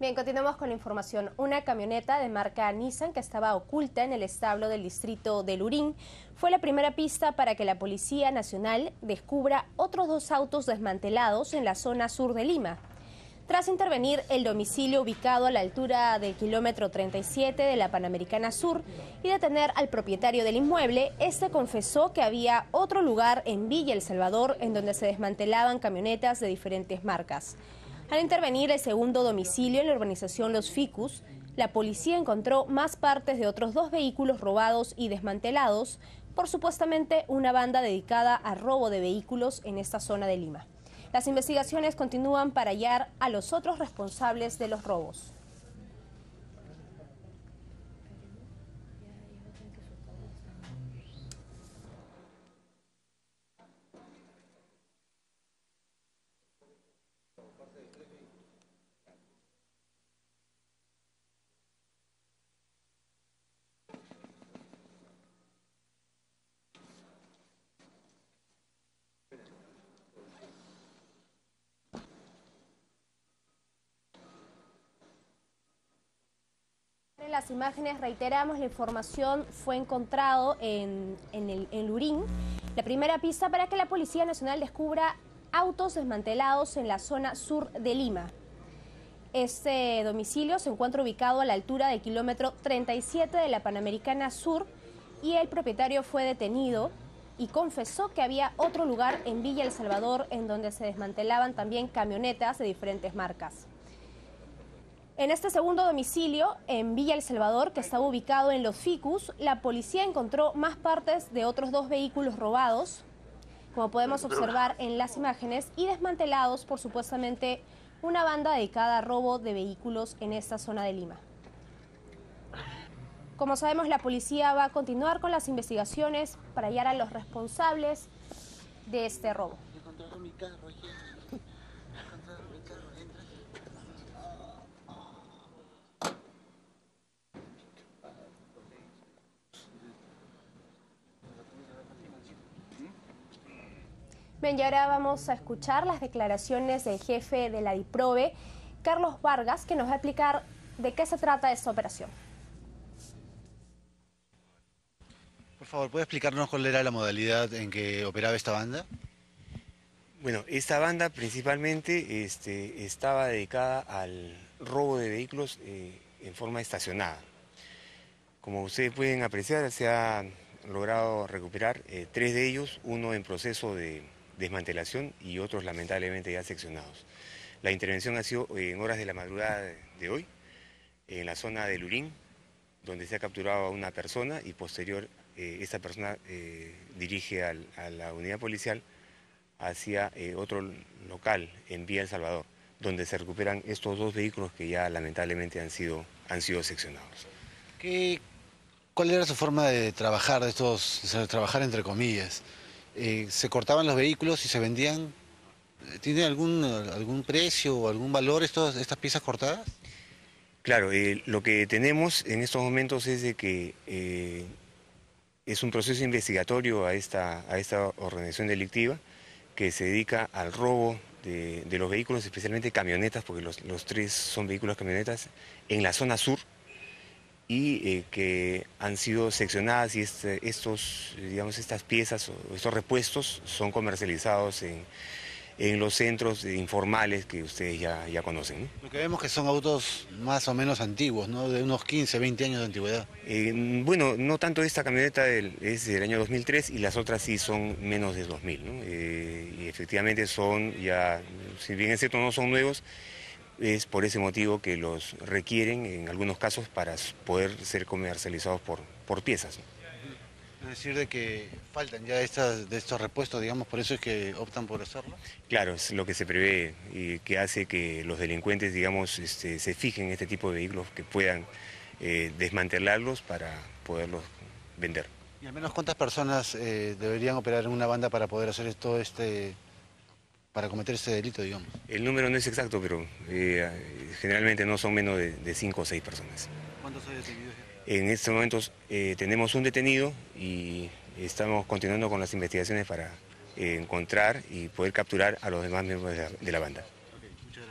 Bien, continuamos con la información. Una camioneta de marca Nissan que estaba oculta en el establo del distrito de Lurín fue la primera pista para que la Policía Nacional descubra otros dos autos desmantelados en la zona sur de Lima. Tras intervenir el domicilio ubicado a la altura del kilómetro 37 de la Panamericana Sur y detener al propietario del inmueble, este confesó que había otro lugar en Villa El Salvador en donde se desmantelaban camionetas de diferentes marcas. Al intervenir el segundo domicilio en la urbanización Los Ficus, la policía encontró más partes de otros dos vehículos robados y desmantelados por supuestamente una banda dedicada a robo de vehículos en esta zona de Lima. Las investigaciones continúan para hallar a los otros responsables de los robos. Las imágenes reiteramos la información fue encontrado en, el, en Lurín, la primera pista para que la Policía Nacional descubra autos desmantelados en la zona sur de Lima. Este domicilio se encuentra ubicado a la altura del kilómetro 37 de la Panamericana Sur y el propietario fue detenido y confesó que había otro lugar en Villa El Salvador en donde se desmantelaban también camionetas de diferentes marcas. En este segundo domicilio, en Villa El Salvador, que estaba ubicado en Los Ficus, la policía encontró más partes de otros dos vehículos robados, como podemos observar en las imágenes, y desmantelados por supuestamente una banda dedicada a robo de vehículos en esta zona de Lima. Como sabemos, la policía va a continuar con las investigaciones para hallar a los responsables de este robo. Bien, y ahora vamos a escuchar las declaraciones del jefe de la DIPROVE, Carlos Vargas, que nos va a explicar de qué se trata esta operación. Por favor, ¿puede explicarnos cuál era la modalidad en que operaba esta banda? Bueno, esta banda principalmente este, estaba dedicada al robo de vehículos eh, en forma estacionada. Como ustedes pueden apreciar, se han logrado recuperar eh, tres de ellos, uno en proceso de desmantelación y otros lamentablemente ya seccionados. La intervención ha sido eh, en horas de la madrugada de hoy, en la zona de Lurín, donde se ha capturado a una persona y posterior eh, esta persona eh, dirige a la unidad policial hacia otro local en Vía El Salvador, donde se recuperan estos dos vehículos que ya lamentablemente han sido, han sido seccionados. ¿Qué, ¿Cuál era su forma de trabajar, de estos, de trabajar entre comillas? Eh, se cortaban los vehículos y se vendían. ¿Tiene algún, algún precio o algún valor estas piezas cortadas? Claro, eh, lo que tenemos en estos momentos es que eh, es un proceso investigatorio a esta, a esta organización delictiva que se dedica al robo de, los vehículos, especialmente camionetas, porque los tres son vehículos camionetas, en la zona sur y eh, que han sido seccionadas y este, estos, digamos, estas piezas o estos repuestos son comercializados en, los centros informales que ustedes ya, ya conocen. Lo que vemos que son autos más o menos antiguos, ¿no? de unos 15, 20 años de antigüedad. Eh, bueno, no tanto esta camioneta es del año 2003 y las otras sí son menos de 2000. Eh, y efectivamente son ya, si bien es cierto, no son nuevos, es por ese motivo que los requieren en algunos casos para poder ser comercializados por, por piezas. Es decir, de que faltan ya estas, de estos repuestos, digamos, por eso es que optan por hacerlo. Claro, es lo que se prevé y que hace que los delincuentes, digamos, este, se fijen en este tipo de vehículos que puedan eh, desmantelarlos para poderlos vender. ¿Y al menos cuántas personas eh, deberían operar en una banda para poder hacer todo este para cometer ese delito, digamos? El número no es exacto, pero eh, generalmente no son menos de, cinco o seis personas. ¿Cuántos hay detenidos? En estos momentos eh, tenemos un detenido y estamos continuando con las investigaciones para eh, encontrar y poder capturar a los demás miembros de la banda.